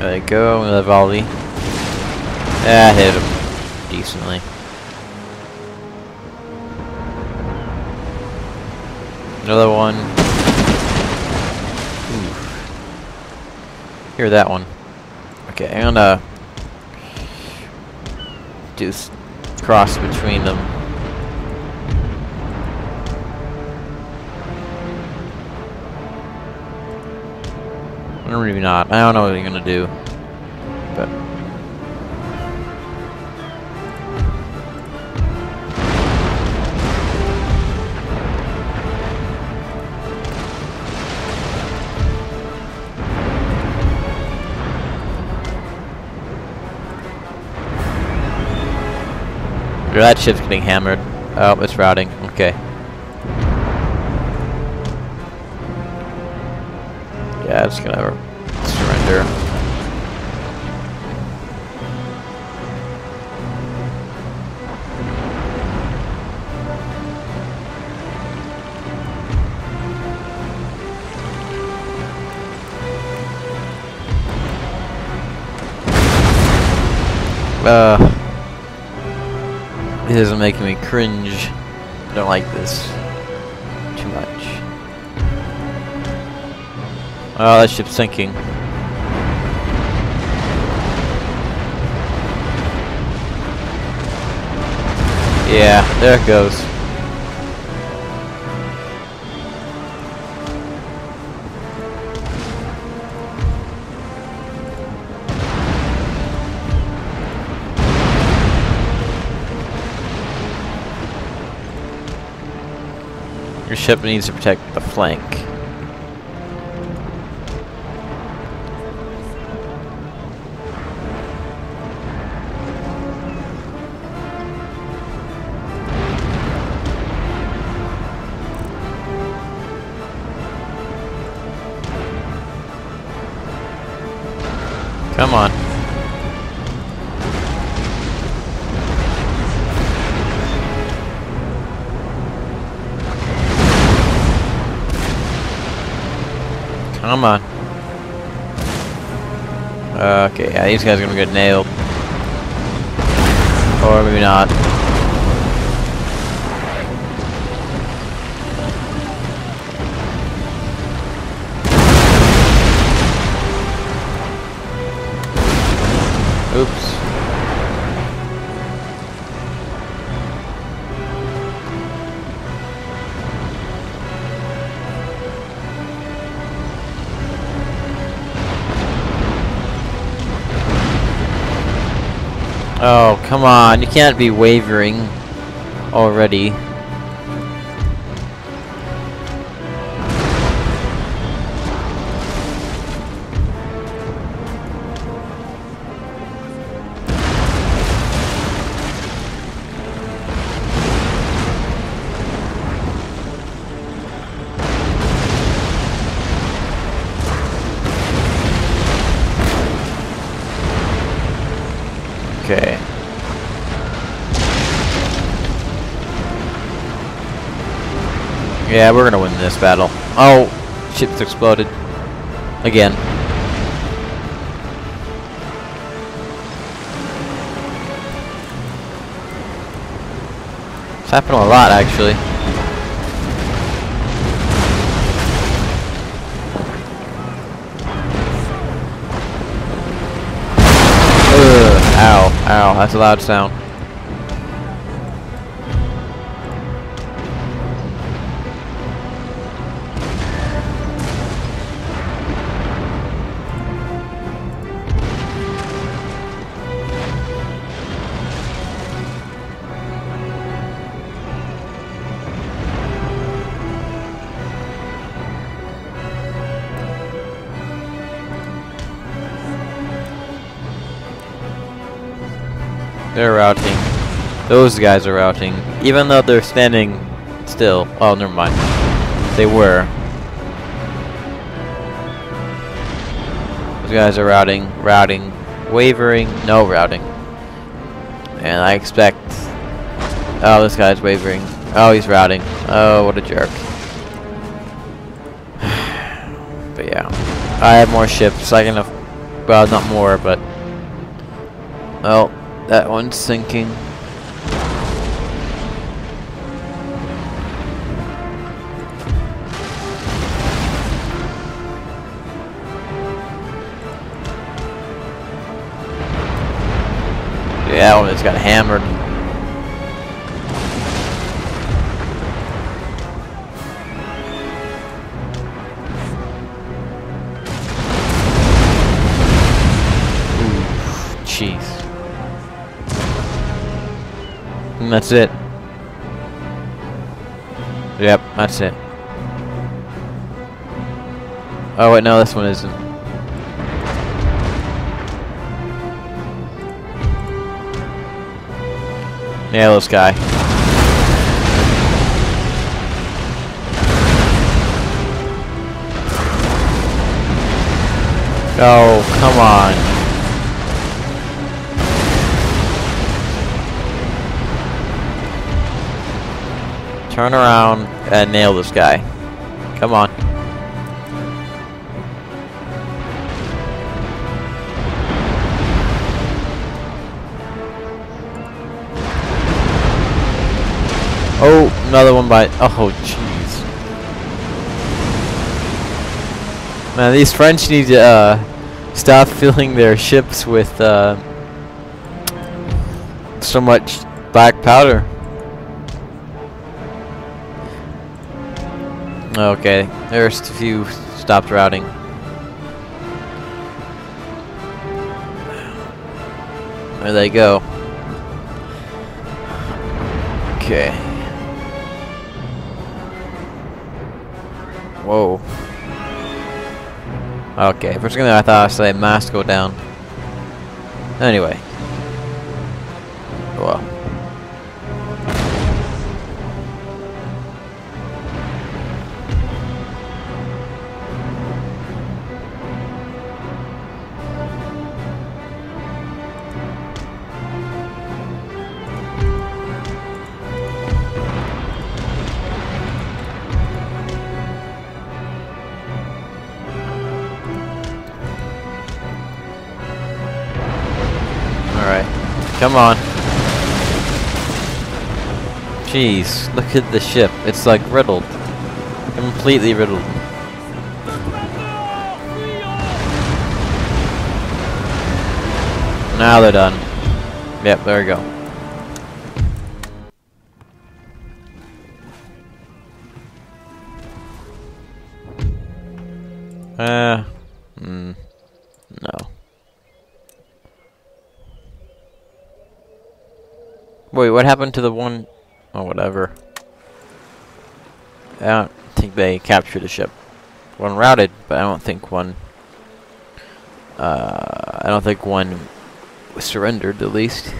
There they go, with a volley. That hit him decently. Another one. Ooh. Hear that one. Okay, I'm gonna do cross between them. Or maybe not. I don't know what you're gonna do. But that ship's getting hammered. Oh, it's routing. Okay. Yeah, it's gonna Uh, this is making me cringe. I don't like this too much. Oh, that ship's sinking. Yeah, there it goes. Your ship needs to protect the flank. Come on. Come on. Okay, yeah, these guys are gonna get nailed. Or maybe not. Oh, come on. You can't be wavering already. Yeah, we're gonna win this battle. Oh, ship's exploded. Again. It's happening a lot, actually. Ugh, ow, ow, that's a loud sound. They're routing. Those guys are routing. Even though they're standing still. Oh, never mind. They were. Those guys are routing, routing, wavering, no routing. And I expect... Oh, this guy's wavering. Oh, he's routing. Oh, what a jerk. but yeah. I have more ships. I can... Well, not more, but... Well, that one's sinking. Yeah, one just got hammered. That's it. Yep, that's it. Oh wait, no, this one isn't. Nail this guy. Oh, come on. Turn around and nail this guy. Come on. Oh, another one by. Oh, jeez. Man, these French need to uh, stop filling their ships with uh, so much black powder. Okay, there's a few stopped routing. There they go. Okay. Whoa. Okay, for a second I thought I said mask go down. Anyway. Well. Alright. Come on. Jeez, look at the ship. It's like riddled. Completely riddled. Now they're done. Yep, there we go. Uh, mm, no. Wait, what happened to the one? Oh, whatever. I don't think they captured the ship. One routed, but I don't think one. Uh, I don't think one surrendered, at least.